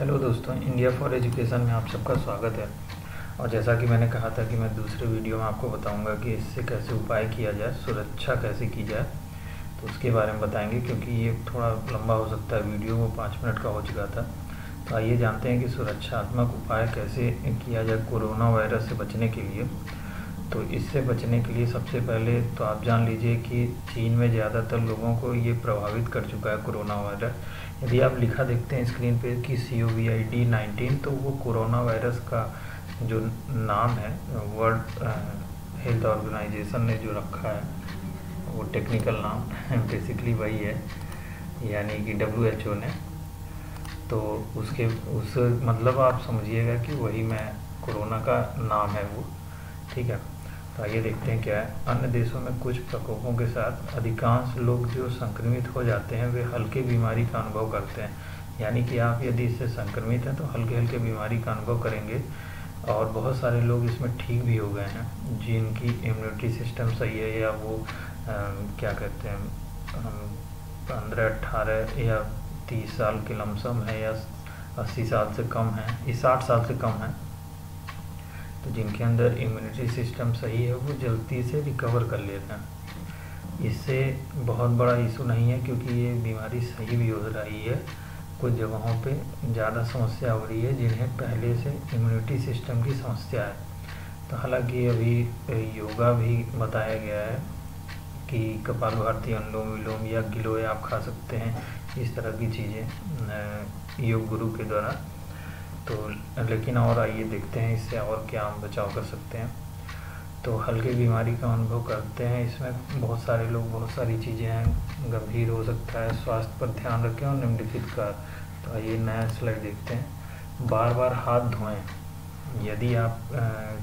Hello दोस्तों, India for education में आप सबका स्वागत है। और जैसा कि मैंने कहा था कि मैं दूसरे वीडियो में आपको बताऊँगा कि इससे कैसे उपाय किया जाए, सुरक्षा कैसे की जाए तो उसके बारे में बताएँगे, क्योंकि ये थोड़ा लंबा हो सकता है वीडियो, वो पाँच मिनट का हो चुका था। तो आइए जानते हैं कि सुरक्षात्मक उपाय कैसे किया जाए कोरोना वायरस से बचने के लिए। तो इससे बचने के लिए सबसे पहले तो आप जान लीजिए कि चीन में ज़्यादातर लोगों को ये प्रभावित कर चुका है कोरोना वायरस। यदि आप लिखा देखते हैं स्क्रीन पे कि C O V I D nineteen तो वो कोरोना वायरस का जो नाम है, वर्ल्ड हेल्थ ऑर्गेनाइजेशन ने जो रखा है, वो टेक्निकल नाम, बेसिकली वही है, यानी कि डब्ल्यू एच ओ ने। तो उसके, उस मतलब आप समझिएगा कि वही मैं, कोरोना का नाम है वो, ठीक है? आइए देखते हैं क्या है। अन्य देशों में कुछ प्रकोपों के साथ अधिकांश लोग जो संक्रमित हो जाते हैं वे हल्के बीमारी का अनुभव करते हैं। यानी कि आप यदि इससे संक्रमित हैं तो हल्के हल्के बीमारी का अनुभव करेंगे और बहुत सारे लोग इसमें ठीक भी हो गए हैं। जिनकी इम्यूनिटी सिस्टम सही है या वो आ, क्या कहते हैं पंद्रह अट्ठारह या तीस साल के लमसम है या अस्सी साल से कम है या साठ साल से कम है तो जिनके अंदर इम्यूनिटी सिस्टम सही है, वो जल्दी से रिकवर कर लेते हैं। इससे बहुत बड़ा इशू नहीं है, क्योंकि ये बीमारी सही भी हो रही है। कुछ जगहों पे ज़्यादा समस्या हो रही है, जिन्हें पहले से इम्यूनिटी सिस्टम की समस्या है। तो हालाँकि अभी योगा भी बताया गया है कि कपाल भारती अनुलोम विलोम या गिलोय आप खा सकते हैं, इस तरह की चीज़ें योग गुरु के द्वारा। तो लेकिन और आइए देखते हैं इससे और क्या हम बचाव कर सकते हैं। तो हल्की बीमारी का अनुभव करते हैं। इसमें बहुत सारे लोग बहुत सारी चीज़ें हैं। गंभीर हो सकता है। स्वास्थ्य पर ध्यान रखें और निम्नलिखित का तो आइए नया स्लाइड देखते हैं। बार बार हाथ धोएँ। यदि आप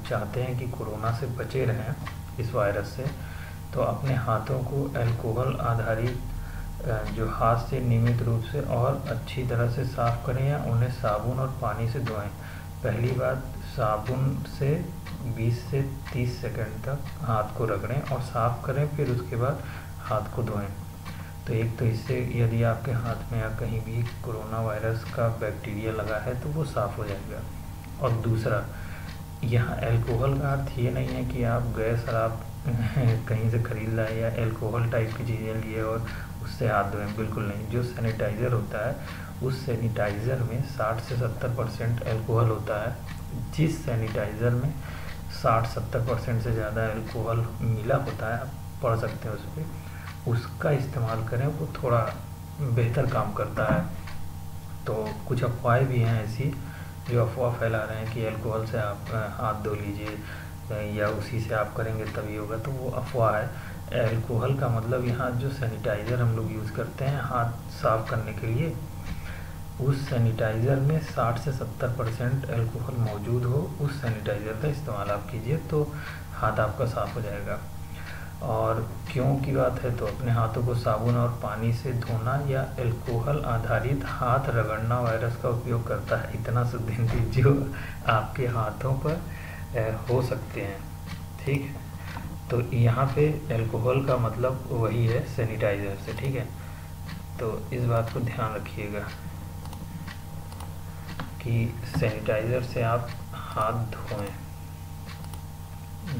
चाहते हैं कि कोरोना से बचे रहें इस वायरस से तो अपने हाथों को अल्कोहल आधारित जो हाथ से नियमित रूप से और अच्छी तरह से साफ़ करें या उन्हें साबुन और पानी से धोएँ। पहली बात, साबुन से 20 से 30 सेकंड तक हाथ को रगड़ें और साफ़ करें, फिर उसके बाद हाथ को धोएँ। तो एक तो इससे यदि आपके हाथ में या कहीं भी कोरोना वायरस का बैक्टीरिया लगा है तो वो साफ़ हो जाएगा। और दूसरा यहाँ अल्कोहल का अर्थ ये नहीं है कि आप गए शराब कहीं से खरीद लाए या अल्कोहल टाइप की चीज़ें लिए और उससे हाथ धोएँ, बिल्कुल नहीं। जो सैनिटाइज़र होता है, उस सैनिटाइज़र में 60 से 70 परसेंट एल्कोहल होता है। जिस सैनिटाइज़र में 60-70 परसेंट से ज़्यादा एल्कोहल मिला होता है, आप पढ़ सकते हैं उस पर उसका इस्तेमाल करें, वो थोड़ा बेहतर काम करता है। तो कुछ अफवाहें भी हैं ऐसी जो अफवाह फैला रहे हैं कि अल्कोहल से आप हाथ धो लीजिए या उसी से आप करेंगे तभी होगा तो वो अफवाह है। एल्कोहल का मतलब यहाँ जो सैनिटाइज़र हम लोग यूज़ करते हैं हाथ साफ़ करने के लिए, उस सैनिटाइज़र में 60 से 70 परसेंट एल्कोहल मौजूद हो, उस सैनिटाइज़र का इस्तेमाल आप कीजिए तो हाथ आपका साफ़ हो जाएगा। और क्यों की बात है तो अपने हाथों को साबुन और पानी से धोना या एल्कोहल आधारित हाथ रगड़ना वायरस का उपयोग करता है। इतना सुद्धिंदी जो आपके हाथों पर हो सकते हैं। ठीक है? तो यहाँ पे एल्कोहल का मतलब वही है सैनिटाइज़र से, ठीक है? तो इस बात को ध्यान रखिएगा कि सैनिटाइज़र से आप हाथ धोएँ।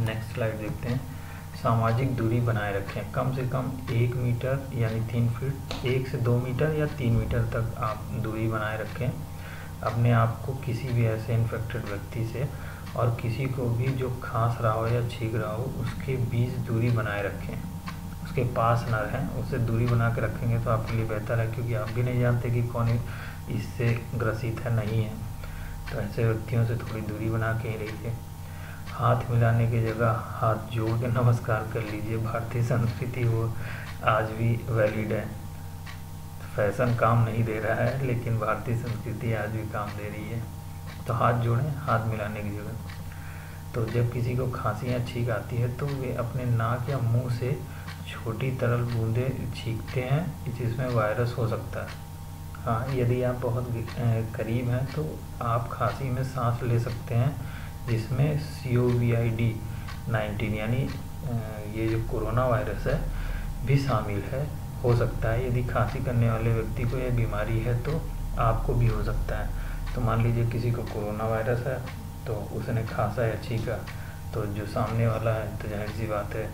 नेक्स्ट स्लाइड देखते हैं। सामाजिक दूरी बनाए रखें। कम से कम एक मीटर यानी तीन फीट, एक से दो मीटर या तीन मीटर तक आप दूरी बनाए रखें। अपने आप को किसी भी ऐसे इन्फेक्टेड व्यक्ति से और किसी को भी जो खांस रहा हो या छींक रहा हो, उसके बीच दूरी बनाए रखें। उसके पास न रहें। उससे दूरी बना के रखेंगे तो आपके लिए बेहतर है क्योंकि आप भी नहीं जानते कि कौन इससे ग्रसित है, नहीं है। तो ऐसे व्यक्तियों से थोड़ी दूरी बना के ही रहिए। हाथ मिलाने की जगह हाथ जोड़ के नमस्कार कर लीजिए। भारतीय संस्कृति वो आज भी वैलिड है। फ़ैशन काम नहीं दे रहा है, लेकिन भारतीय संस्कृति आज भी काम दे रही है। तो हाथ जोड़ें, हाथ मिलाने की जगह। तो जब किसी को खांसी या छींक आती है तो वे अपने नाक या मुँह से छोटी तरल बूंदें छींकते हैं, जिसमें वायरस हो सकता है। हाँ यदि आप बहुत करीब हैं तो आप खांसी में सांस ले सकते हैं। जिसमें C O V I D nineteen, यानी ये जो कोरोना वायरस है, भी शामिल है। हो सकता है यदि खांसी करने वाले व्यक्ति को यह बीमारी है तो आपको भी हो सकता है। तो मान लीजिए किसी को कोरोना वायरस है तो उसने खांसा या छींका तो जो सामने वाला है तो ज़ाहिर सी बात है,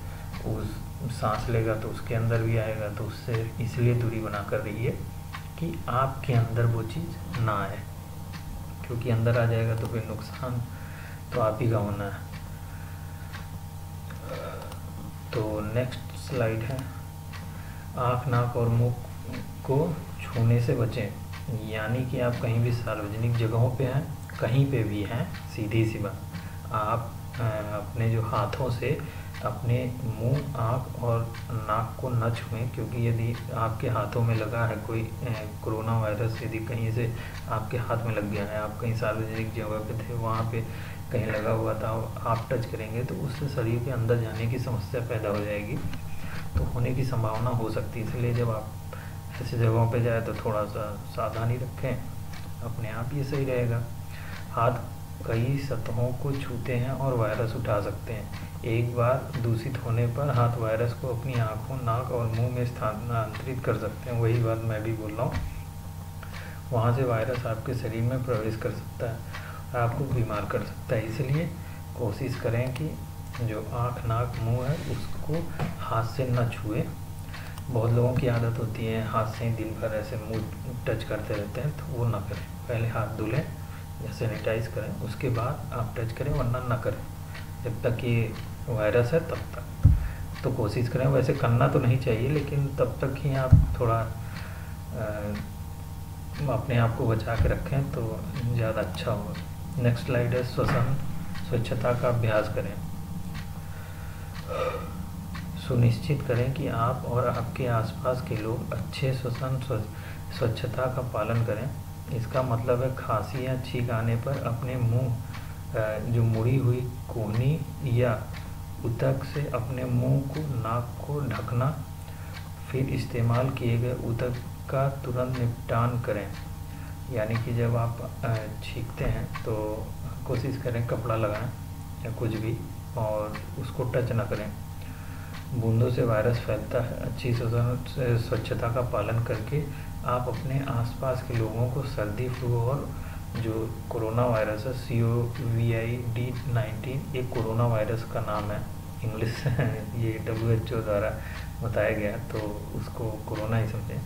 उस सांस लेगा तो उसके अंदर भी आएगा तो उससे इसलिए दूरी बना कर रही है कि आपके अंदर वो चीज़ ना आए। क्योंकि अंदर आ जाएगा तो फिर नुकसान तो आप ही। का होना है तो नेक्स्ट स्लाइड है। आँख, नाक और मुख को छूने से बचें। यानी कि आप कहीं भी सार्वजनिक जगहों पे हैं, कहीं पे भी हैं, सीधी सी बात। आप अपने जो हाथों से अपने मुँह, आँख और नाक को न छुएँ, क्योंकि यदि आपके हाथों में लगा है कोई कोरोना वायरस, यदि कहीं से आपके हाथ में लग गया है, आप कहीं सार्वजनिक जगह पे थे, वहाँ पे कहीं लगा हुआ था, आप टच करेंगे तो उससे शरीर के अंदर जाने की समस्या पैदा हो जाएगी तो होने की संभावना हो सकती है। इसलिए जब आप ऐसी जगहों पर जाए तो थोड़ा सा सावधानी रखें, अपने आप ये सही रहेगा। हाथ कई सतहों को छूते हैं और वायरस उठा सकते हैं। एक बार दूषित होने पर हाथ वायरस को अपनी आँखों, नाक और मुँह में स्थानांतरित कर सकते हैं। वही बात मैं भी बोल रहा हूँ। वहाँ से वायरस आपके शरीर में प्रवेश कर सकता है, आपको बीमार कर सकता है। इसलिए कोशिश करें कि जो आँख, नाक, मुँह है, उसको हाथ से न छुए। बहुत लोगों की आदत होती है, हाथ से ही दिन भर ऐसे मुँह टच करते रहते हैं तो वो ना करें। पहले हाथ धुलें या सैनिटाइज करें उसके बाद आप टच करें वरना ना करें। जब तक ये वायरस है तब तक। तो कोशिश करें वैसे करना तो नहीं चाहिए लेकिन तब तक ही आप थोड़ा आ, अपने आप को बचा के रखें तो ज़्यादा अच्छा होगा। नेक्स्ट स्लाइड है श्वसन स्वच्छता का अभ्यास करें। सुनिश्चित करें कि आप और आपके आसपास के लोग अच्छे श्वसन स्वच्छता का पालन करें। इसका मतलब है खांसी या छींक आने पर अपने मुँह जो मुड़ी हुई कोहनी या उतक से अपने मुँह को, नाक को ढकना, फिर इस्तेमाल किए गए उतक का तुरंत निपटान करें। यानी कि जब आप छींकते हैं तो कोशिश करें कपड़ा लगाएँ या कुछ भी और उसको टच ना करें। बूंदों से वायरस फैलता है। अच्छी स्वच्छता का पालन करके आप अपने आसपास के लोगों को सर्दी, फ्लू और जो कोरोना वायरस है C O V I D nineteen एक कोरोना वायरस का नाम है। इंग्लिश ये डब्ल्यू एच ओ द्वारा बताया गया तो उसको कोरोना ही समझें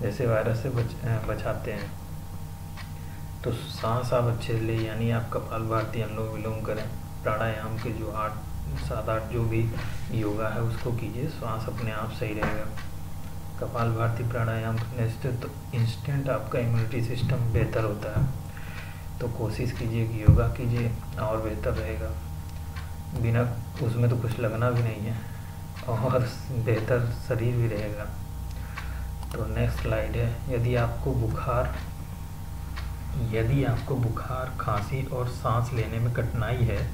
जैसे वायरस से बच बचाते हैं। तो सांस आप अच्छे ले, यानी आप कपाल भारती अनुलोम विलोम करें। प्राणायाम के जो आठ सात आठ जो भी योगा है, उसको कीजिए। श्वास अपने आप सही रहेगा। कपाल भारती प्राणायाम करने से तो इंस्टेंट आपका इम्यूनिटी सिस्टम बेहतर होता है। तो कोशिश कीजिए कि योगा कीजिए, और बेहतर रहेगा। बिना, उसमें तो कुछ लगना भी नहीं है, और बेहतर शरीर भी रहेगा। तो नेक्स्ट स्लाइड है। यदि आपको बुखार, यदि आपको बुखार, खांसी और सांस लेने में कठिनाई है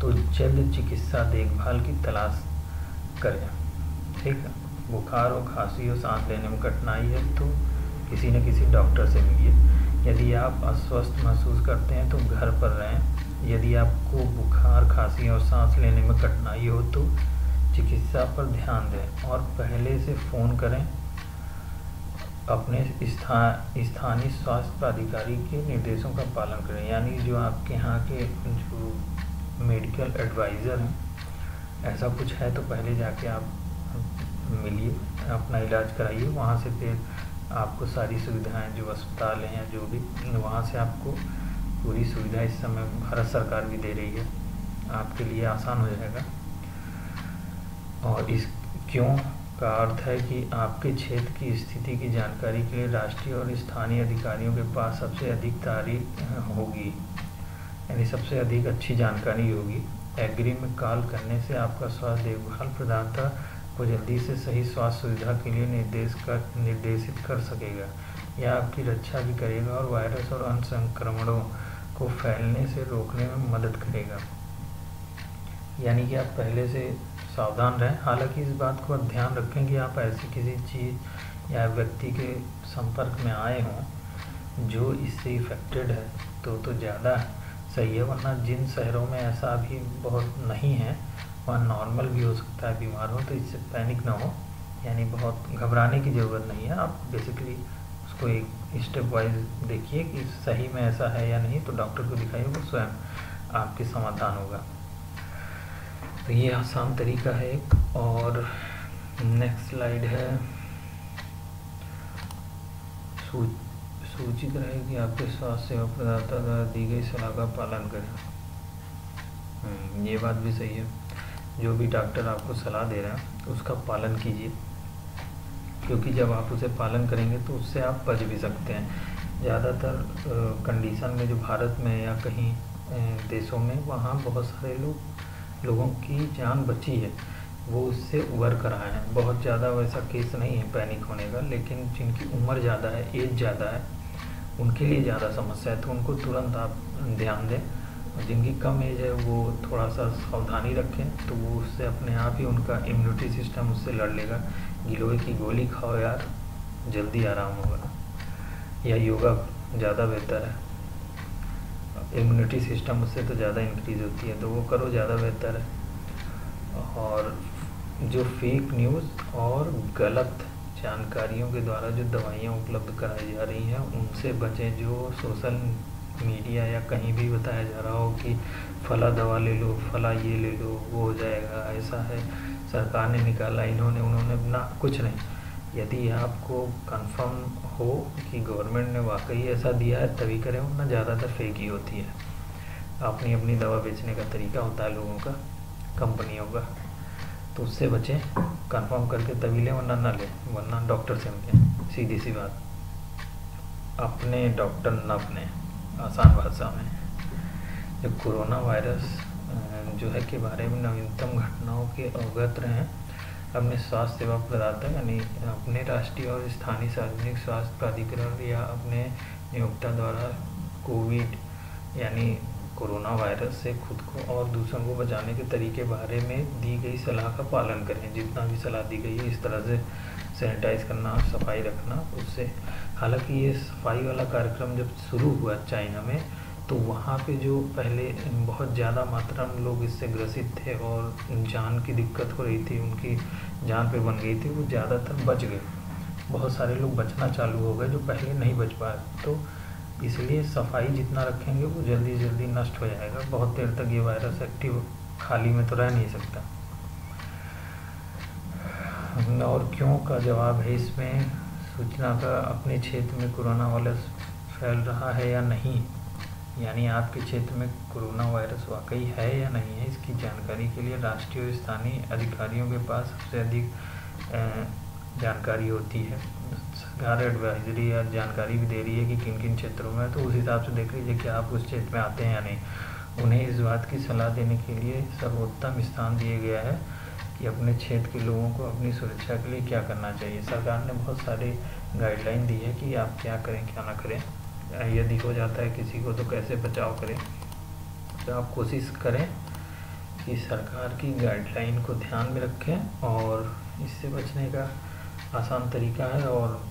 तो जल्द चिकित्सा देखभाल की तलाश करें। ठीक है? बुखार और खांसी और सांस लेने में कठिनाई है तो किसी न किसी डॉक्टर से मिलिए। यदि आप अस्वस्थ महसूस करते हैं तो घर पर रहें। यदि आपको बुखार, खांसी और सांस लेने में कठिनाई हो तो चिकित्सा पर ध्यान दें और पहले से फ़ोन करें अपने स्थान स्थानीय स्वास्थ्य प्राधिकारी के निर्देशों का पालन करें। यानी जो आपके यहाँ के जो मेडिकल एडवाइज़र हैं। ऐसा कुछ है तो पहले जाके आप मिलिए, अपना इलाज कराइए। वहाँ से फिर आपको सारी सुविधाएँ, जो अस्पताल हैं या जो भी, वहाँ से आपको पूरी सुविधा इस समय भारत सरकार भी दे रही है। आपके लिए आसान हो जाएगा। और इस क्यों? का अर्थ है कि आपके क्षेत्र की स्थिति की जानकारी के लिए राष्ट्रीय और स्थानीय अधिकारियों के पास सबसे अधिक तारीख होगी। यानी सबसे अधिक अच्छी जानकारी होगी। एग्री में कॉल करने से आपका स्वास्थ्य देखभाल प्रदाता को जल्दी से सही स्वास्थ्य सुविधा के लिए निर्देश कर, निर्देशित कर सकेगा। यह आपकी रक्षा भी करेगा और वायरस और अन्य संक्रमणों को फैलने से रोकने में मदद करेगा। यानी कि आप पहले से सावधान रहें। हालाँकि इस बात को ध्यान रखें कि आप ऐसी किसी चीज़ या व्यक्ति के संपर्क में आए हों जो इससे इफ़ेक्टेड है तो तो ज़्यादा सही है वरना जिन शहरों में ऐसा अभी बहुत नहीं है, वहाँ नॉर्मल भी हो सकता है बीमार हो तो इससे पैनिक ना हो। यानी बहुत घबराने की ज़रूरत नहीं है। आप बेसिकली उसको एक स्टेप वाइज देखिए कि सही में ऐसा है या नहीं तो डॉक्टर को दिखाइए, वो स्वयं आपके समाधान होगा। तो ये आसान तरीका है एक। और नेक्स्ट स्लाइड है। सूचित रहे कि आपके स्वास्थ्य सेवा प्रदाता द्वारा दी गई सलाह का पालन करें। हम्म, ये बात भी सही है। जो भी डॉक्टर आपको सलाह दे रहा है उसका पालन कीजिए। क्योंकि जब आप उसे पालन करेंगे तो उससे आप बच भी सकते हैं। ज़्यादातर कंडीशन में जो भारत में या कहीं देशों में वहाँ बहुत सारे लोग लोगों की जान बची है। वो उससे उभर कर आए हैं। बहुत ज़्यादा वैसा केस नहीं है पैनिक होने का लेकिन जिनकी उम्र ज़्यादा है एज ज़्यादा है उनके लिए ज़्यादा समस्या है तो उनको तुरंत आप ध्यान दें। और जिनकी कम एज है, वो थोड़ा सा सावधानी रखें तो वो उससे अपने आप ही उनका इम्यूनिटी सिस्टम उससे लड़ लेगा। गिलोय की गोली खाओ यार, जल्दी आराम होगा। या योगा ज़्यादा बेहतर है। इम्यूनिटी सिस्टम उससे तो ज़्यादा इंक्रीज होती है तो वो करो ज़्यादा बेहतर है। और जो फेक न्यूज़ और गलत जानकारियों के द्वारा जो दवाइयाँ उपलब्ध कराई जा रही हैं, उनसे बचें, जो सोशल मीडिया या कहीं भी बताया जा रहा हो कि फला दवा ले लो, फला ये ले लो, वो हो जाएगा, ऐसा है। सरकार ने निकाला, इन्होंने, उन्होंने ना कुछ नहीं। यदि आपको कंफर्म हो कि गवर्नमेंट ने वाकई ऐसा दिया है, तभी करें, वरना ज़्यादातर फेक ही होती है। अपनी अपनी दवा बेचने का तरीका होता है लोगों का कंपनियों का। तो उससे बचें कंफर्म करके तभी लें, वरना ना लें, वरना डॉक्टर से मिलें, सीधी सी बात। अपने डॉक्टर न अपने, आसान भाषा में जो कोरोना वायरस जो है के बारे में नवीनतम घटनाओं के अवगत रहें, अपने स्वास्थ्य सेवा प्रदाता, यानी अपने राष्ट्रीय और स्थानीय सार्वजनिक स्वास्थ्य प्राधिकरण या अपने नियोक्ता द्वारा कोविड यानी कोरोना वायरस से खुद को और दूसरों को बचाने के तरीके बारे में दी गई सलाह का पालन करें। जितना भी सलाह दी गई है, इस तरह से सैनिटाइज करना, सफ़ाई रखना, उससे हालाँकि ये सफ़ाई वाला कार्यक्रम जब शुरू हुआ चाइना में तो वहाँ पे जो पहले बहुत ज़्यादा मात्रा में लोग इससे ग्रसित थे और जान की दिक्कत हो रही थी, उनकी जान पे बन गई थी, वो ज़्यादातर बच गए। बहुत सारे लोग बचना चालू हो गए जो पहले नहीं बच पाए। तो इसलिए सफ़ाई जितना रखेंगे वो जल्दी जल्दी नष्ट हो जाएगा। बहुत देर तक ये वायरस एक्टिव खाली में तो रह नहीं सकता। और क्यों का जवाब है इसमें? सूचना का अपने क्षेत्र में कोरोना वायरस फैल रहा है या नहीं? यानी आपके क्षेत्र में कोरोना वायरस वाकई है या नहीं है, इसकी जानकारी के लिए राष्ट्रीय और स्थानीय अधिकारियों के पास सबसे अधिक जानकारी होती है। सरकार एडवाइजरी या जानकारी भी दे रही है कि किन किन क्षेत्रों में तो उस हिसाब से देख लीजिए कि आप उस क्षेत्र में आते हैं या नहीं। उन्हें इस बात की सलाह देने के लिए सर्वोत्तम स्थान दिया गया है कि अपने क्षेत्र के लोगों को अपनी सुरक्षा के लिए क्या करना चाहिए। सरकार ने बहुत सारी गाइडलाइन दी है कि आप क्या करें, क्या ना करें। यदि हो जाता है किसी को तो कैसे बचाव करें। तो आप कोशिश करें कि सरकार की गाइडलाइन को ध्यान में रखें और इससे बचने का आसान तरीका है और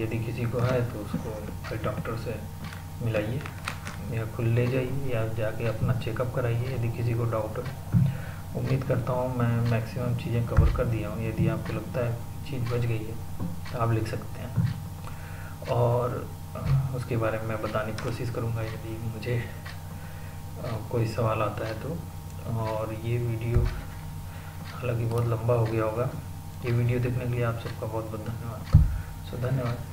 यदि किसी को है तो उसको डॉक्टर से मिलाइए या खुल ले जाइए या जाके अपना चेकअप कराइए यदि किसी को डाउट है। उम्मीद करता हूँ मैं मैक्सिमम चीज़ें कवर कर दिया हूँ। यदि आपको लगता है चीज़ बच गई है तो आप लिख सकते हैं। और उसके बारे में मैं बताने की कोशिश करूँगा। यदि मुझे कोई सवाल आता है तो। और ये वीडियो हालाँकि बहुत लंबा हो गया होगा। ये वीडियो देखने के लिए आप सबका बहुत बहुत धन्यवाद। सो धन्यवाद.